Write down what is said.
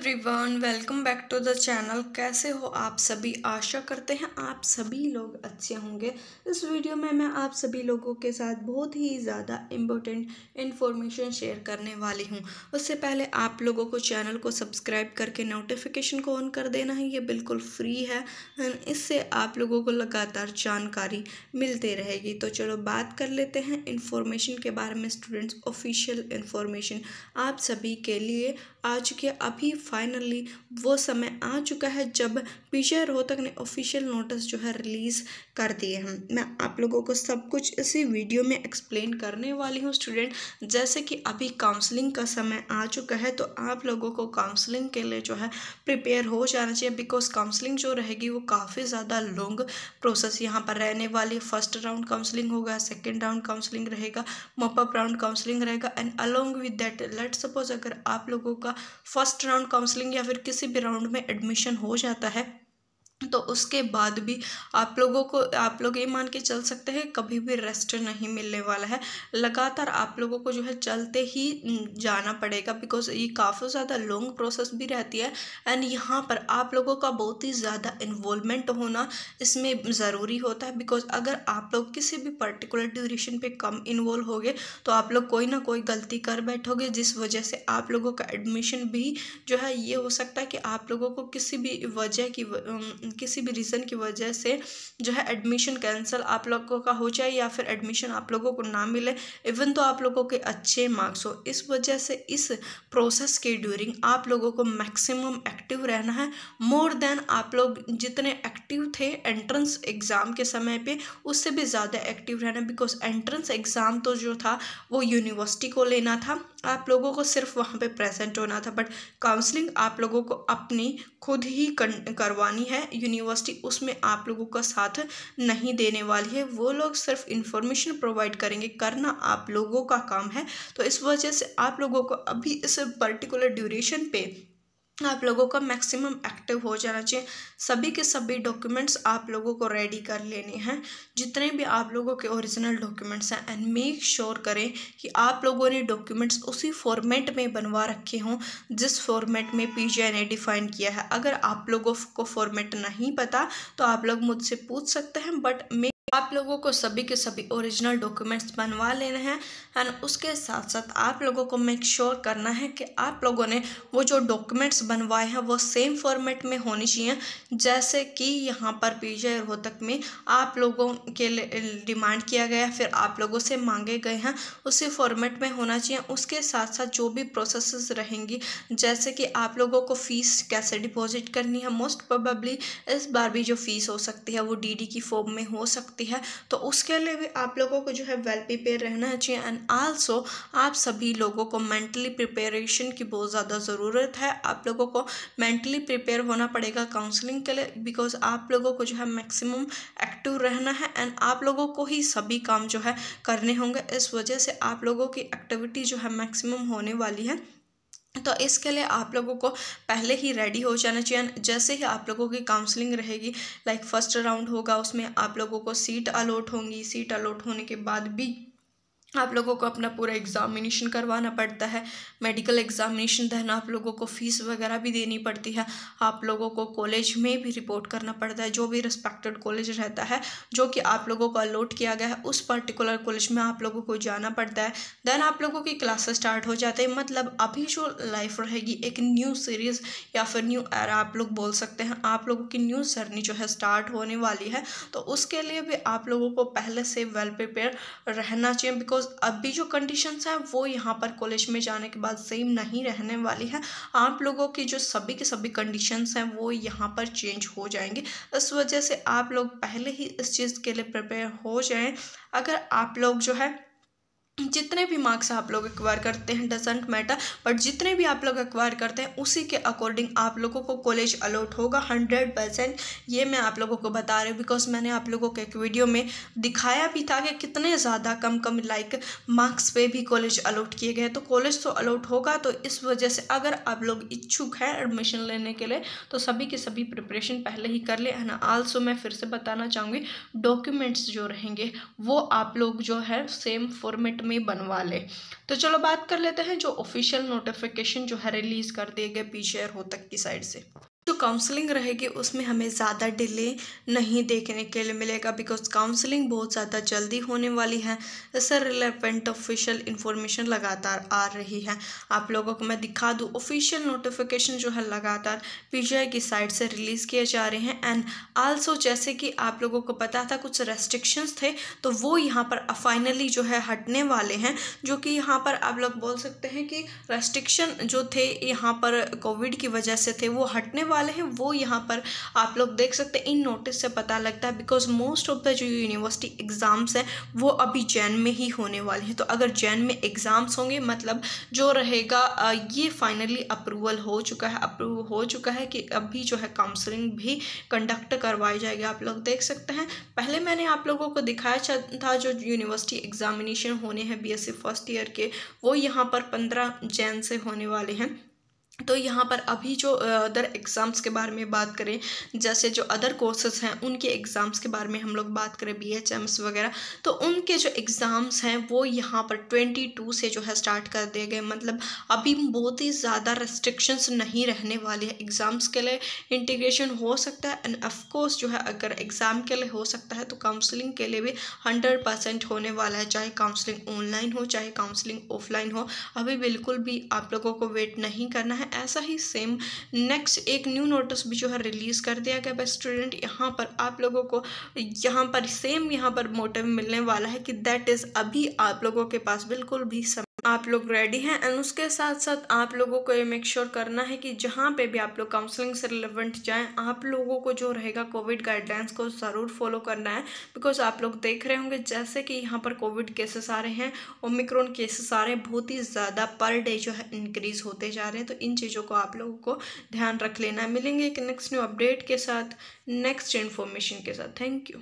Everyone welcome back to the channel कैसे हो आप सभी? आशा करते हैं आप सभी लोग अच्छे होंगे। इस वीडियो में मैं आप सभी लोगों के साथ बहुत ही ज़्यादा इम्पोर्टेंट इन्फॉर्मेशन शेयर करने वाली हूँ। उससे पहले आप लोगों को चैनल को सब्सक्राइब करके नोटिफिकेशन को ऑन कर देना है। ये बिल्कुल फ्री है इससे आप लोगों को लगातार जानकारी मिलती रहेगी। तो चलो बात कर लेते हैं इन्फॉर्मेशन के बारे में। स्टूडेंट्स ऑफिशियल इन्फॉर्मेशन आप सभी के लिए आज के अभी फाइनली वो समय आ चुका है जब पीछे रोहतक ने ऑफिशियल नोटिस जो है रिलीज़ कर दिए हैं। मैं आप लोगों को सब कुछ इसी वीडियो में एक्सप्लेन करने वाली हूँ स्टूडेंट जैसे कि अभी काउंसलिंग का समय आ चुका है तो आप लोगों को काउंसलिंग के लिए जो है प्रिपेयर हो जाना चाहिए बिकॉज़ काउंसलिंग जो रहेगी वो काफ़ी ज़्यादा लॉन्ग प्रोसेस यहाँ पर रहने वाली फ़र्स्ट राउंड काउंसलिंग होगा सेकेंड राउंड काउंसलिंग रहेगा मॉपअप राउंड काउंसलिंग रहेगा and along with that let suppose अगर आप लोगों का फ़र्स्ट राउंड काउंसलिंग या फिर किसी भी राउंड में एडमिशन हो जाता है। तो उसके बाद भी आप लोगों को, आप लोग ये मान के चल सकते हैं, कभी भी रेस्ट नहीं मिलने वाला है। लगातार आप लोगों को जो है चलते ही जाना पड़ेगा बिकॉज़ ये काफ़ी ज़्यादा लॉन्ग प्रोसेस भी रहती है। एंड यहाँ पर आप लोगों का बहुत ही ज़्यादा इन्वॉल्वमेंट होना इसमें ज़रूरी होता है बिकॉज़ अगर आप लोग किसी भी पर्टिकुलर ड्यूरेशन पे कम इन्वॉल्व हो गए तो आप लोग कोई ना कोई गलती कर बैठोगे, जिस वजह से आप लोगों का एडमिशन भी जो है ये हो सकता है कि आप लोगों को किसी भी वजह की किसी भी रीज़न की वजह से जो है एडमिशन कैंसिल आप लोगों का हो जाए या फिर एडमिशन आप लोगों को ना मिले इवन तो आप लोगों के अच्छे मार्क्स हो। इस वजह से इस प्रोसेस के ड्यूरिंग आप लोगों को मैक्सिमम एक्टिव रहना है। मोर देन आप लोग जितने एक्टिव थे एंट्रेंस एग्ज़ाम के समय पे, उससे भी ज़्यादा एक्टिव रहना। बिकॉज़ एंट्रेंस एग्ज़ाम तो जो था, वो यूनिवर्सिटी को लेना था। आप लोगों को सिर्फ़ वहाँ पे प्रेजेंट होना था। बट काउंसलिंग आप लोगों को अपनी खुद ही करवानी है। यूनिवर्सिटी उसमें आप लोगों का साथ नहीं देने वाली है। वो लोग सिर्फ़ इंफॉर्मेशन प्रोवाइड करेंगे, करना आप लोगों का काम है। तो इस वजह से आप लोगों को अभी इस पर्टिकुलर ड्यूरेशन पे आप लोगों का मैक्सिमम एक्टिव हो जाना चाहिए। सभी के सभी डॉक्यूमेंट्स आप लोगों को रेडी कर लेने हैं। जितने भी आप लोगों के ओरिजिनल डॉक्यूमेंट्स हैं एंड मेक श्योर करें कि आप लोगों ने डॉक्यूमेंट्स उसी फॉर्मेट में बनवा रखे हों, जिस फॉर्मेट में पी ने डिफ़ाइन किया है। अगर आप लोगों को फॉर्मेट नहीं पता तो आप लोग मुझसे पूछ सकते हैं बट मे आप लोगों को सभी के सभी ओरिजिनल डॉक्यूमेंट्स बनवा लेने हैं एंड उसके साथ साथ आप लोगों को मेक श्योर sure करना है कि आप लोगों ने वो जो डॉक्यूमेंट्स बनवाए हैं, वो सेम फॉर्मेट में होनी चाहिए। जैसे कि यहाँ पर पीजे रोहतक में आप लोगों के लिए डिमांड किया गया, फिर आप लोगों से मांगे गए हैं, उसी फॉर्मेट में होना चाहिए। उसके साथ साथ जो भी प्रोसेस रहेंगी, जैसे कि आप लोगों को फ़ीस कैसे डिपॉजिट करनी है मोस्ट प्रोबेबली इस बार भी जो फ़ीस हो सकती है, वो डी की फॉर्म में हो सकती सकती है। तो उसके लिए भी आप लोगों को जो है वेल प्रिपेयर रहना चाहिए एंड आल्सो आप सभी लोगों को मेंटली प्रिपेरेशन की बहुत ज़्यादा ज़रूरत है। आप लोगों को मेंटली प्रिपेयर होना पड़ेगा काउंसलिंग के लिए बिकॉज़ आप लोगों को जो है मैक्सिमम एक्टिव रहना है एंड आप लोगों को ही सभी काम जो है करने होंगे। इस वजह से आप लोगों की एक्टिविटी जो है मैक्सिमम होने वाली है। तो इसके लिए आप लोगों को पहले ही रेडी हो जाना चाहिए। जैसे ही आप लोगों की काउंसलिंग रहेगी लाइक फ़र्स्ट राउंड होगा, उसमें आप लोगों को सीट अलॉट होंगी। सीट अलॉट होने के बाद भी आप लोगों को अपना पूरा एग्ज़ामिनेशन करवाना पड़ता है। मेडिकल एग्ज़ामिनेशन देना आप लोगों को फ़ीस वगैरह भी देनी पड़ती है। आप लोगों को कॉलेज में भी रिपोर्ट करना पड़ता है, जो भी रिस्पेक्टेड कॉलेज रहता है, जो कि आप लोगों को अलॉट किया गया है, उस पर्टिकुलर कॉलेज में आप लोगों को जाना पड़ता है। देन आप लोगों की क्लासेस स्टार्ट हो जाते हैं मतलब अभी जो लाइफ रहेगी, एक न्यू सीरीज़ या फिर न्यू एरा आप लोग बोल सकते हैं। आप लोगों की न्यू जर्नी जो है स्टार्ट होने वाली है। तो उसके लिए भी आप लोगों को पहले से वेल प्रिपेयर रहना चाहिए बिकॉज़ अभी जो कंडीशंस हैं, वो यहाँ पर कॉलेज में जाने के बाद सेम नहीं रहने वाली है। आप लोगों की जो सभी के सभी कंडीशंस हैं, वो यहाँ पर चेंज हो जाएँगे। इस वजह से आप लोग पहले ही इस चीज़ के लिए प्रिपेयर हो जाएँ। अगर आप लोग जो है जितने भी मार्क्स आप लोग एक्वायर करते हैं डजेंट मैटर बट जितने भी आप लोग एक्वायर करते हैं, उसी के अकॉर्डिंग आप लोगों को कॉलेज अलॉट होगा हंड्रेड परसेंट ये मैं आप लोगों को बता रही हूँ बिकॉज़ मैंने आप लोगों को एक वीडियो में दिखाया भी था कि कितने ज़्यादा कम कम लाइक मार्क्स पे भी कॉलेज अलॉट किए गए तो कॉलेज तो अलॉट होगा तो इस वजह से अगर आप लोग इच्छुक हैं एडमिशन लेने के लिए तो सभी के सभी प्रिपरेशन पहले ही कर ले ना आल्सो मैं फिर से बताना चाहूँगी डॉक्यूमेंट्स जो रहेंगे, वो आप लोग जो है सेम फॉर्मेट में बनवा ले। तो चलो बात कर लेते हैं जो ऑफिशियल नोटिफिकेशन जो है रिलीज़ कर दिए गए पी शेयर हो तक की साइड से। जो काउंसलिंग रहेगी उसमें हमें ज़्यादा डिले नहीं देखने के लिए मिलेगा बिकॉज़ काउंसलिंग बहुत ज़्यादा जल्दी होने वाली है। इससे रिलेवेंट ऑफिशियल इन्फॉर्मेशन लगातार आ रही है। आप लोगों को मैं दिखा दूँ ऑफिशियल नोटिफिकेशन जो है लगातार पीजीआई की साइड से रिलीज़ किए जा रहे हैं एंड आल्सो जैसे कि आप लोगों को पता था कुछ रेस्ट्रिक्शंस थे तो वो यहाँ पर फाइनली जो है हटने वाले हैं, जो कि यहाँ पर आप लोग बोल सकते हैं कि रेस्ट्रिक्शन जो थे यहाँ पर कोविड की वजह से थे, वो हटने वाले हैं, वो यहाँ पर आप लोग देख सकते हैं, इन नोटिस से पता लगता है बिकॉज़ मोस्ट ऑफ़ द जो यूनिवर्सिटी एग्ज़ाम्स हैं, वो अभी जैन में ही होने वाले हैं। तो अगर जैन में एग्ज़ाम्स होंगे मतलब जो रहेगा ये फाइनली अप्रूवल हो चुका है अप्रूव हो चुका है कि अभी जो है काउंसलिंग भी कंडक्ट करवाई जाएगी। आप लोग देख सकते हैं, पहले मैंने आप लोगों को दिखाया था जो यूनिवर्सिटी एग्जामिनेशन होने हैं बीएससी फ़र्स्ट ईयर के, वो यहाँ पर पंद्रह जैन से होने वाले हैं। तो यहाँ पर अभी जो अदर एग्ज़ाम्स के बारे में बात करें, जैसे जो अदर कोर्सेज हैं, उनके एग्ज़ाम्स के बारे में हम लोग बात करें बी एच एम्स वगैरह तो उनके जो एग्ज़ाम्स हैं, वो यहाँ पर ट्वेंटी टू से जो है स्टार्ट कर दिए गए। मतलब अभी बहुत ही ज़्यादा रेस्ट्रिक्शंस नहीं रहने वाले हैं एग्ज़ाम्स के लिए। इंटीग्रेशन हो सकता है एंड ऑफकोर्स जो है अगर एग्ज़ाम के लिए हो सकता है तो काउंसलिंग के लिए भी हंड्रेड परसेंट होने वाला है। चाहे काउंसलिंग ऑनलाइन हो, चाहे काउंसलिंग ऑफलाइन हो। अभी बिल्कुल भी आप लोगों को वेट नहीं करना है। ऐसा ही सेम नेक्स्ट एक न्यू नोटिस भी जो है रिलीज़ कर दिया गया स्टूडेंट यहाँ पर आप लोगों को, यहाँ पर सेम यहाँ पर मोटिव मिलने वाला है कि दैट इज़ अभी आप लोगों के पास बिल्कुल भी समय आप लोग रेडी हैं एंड उसके साथ साथ आप लोगों को ये मेक श्योर करना है कि जहाँ पे भी आप लोग काउंसलिंग से रिलेवेंट जाएँ, आप लोगों को जो रहेगा कोविड गाइडलाइंस को ज़रूर फॉलो करना है बिकॉज़ आप लोग देख रहे होंगे जैसे कि यहाँ पर कोविड केसेस आ रहे हैं ओमिक्रॉन केसेस आ रहे हैं, बहुत ही ज़्यादा पर डे जो है इंक्रीज़ होते जा रहे हैं। तो इन चीज़ों को आप लोगों को ध्यान रख लेना है। मिलेंगे एक नेक्स्ट न्यू अपडेट के साथ नेक्स्ट इन्फॉर्मेशन के साथ। Thank you